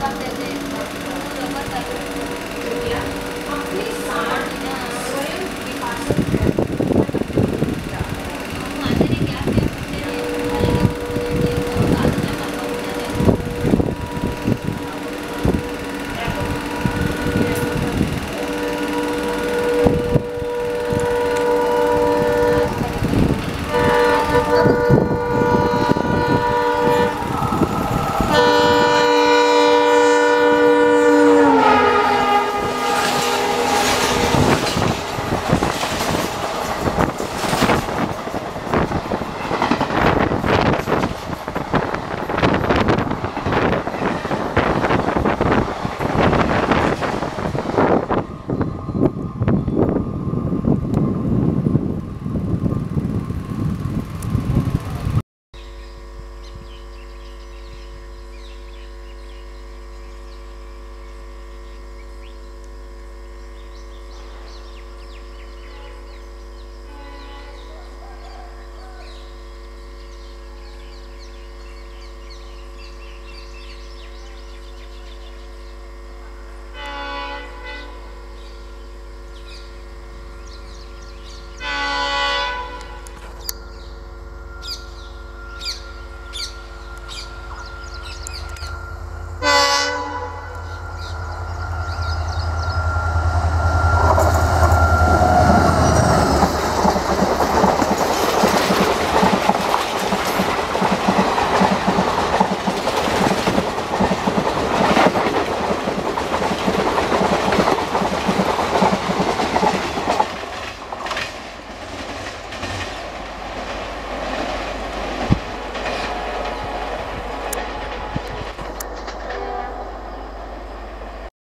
方便面，方便面。